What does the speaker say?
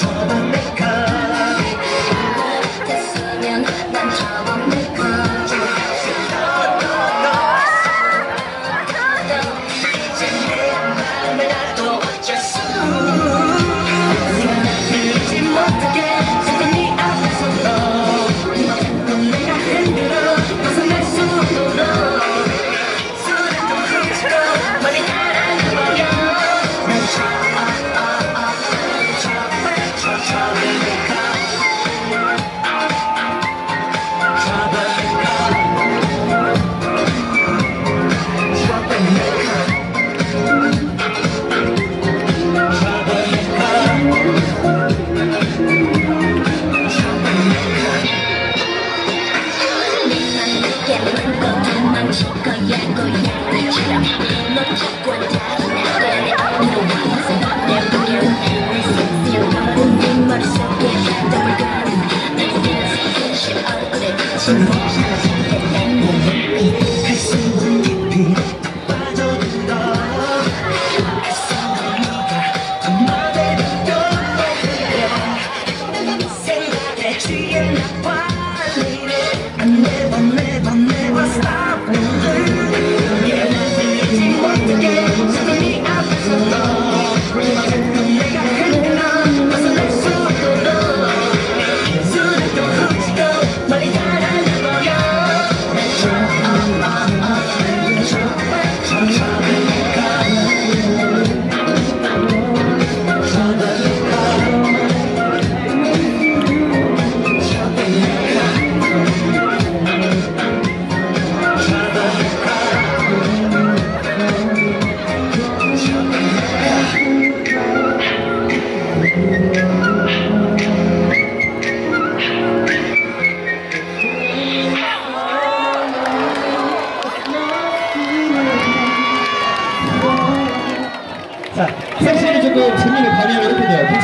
Something in Yeah. 자, 섹션이 조금 재미를 가미하면 이렇게 돼요.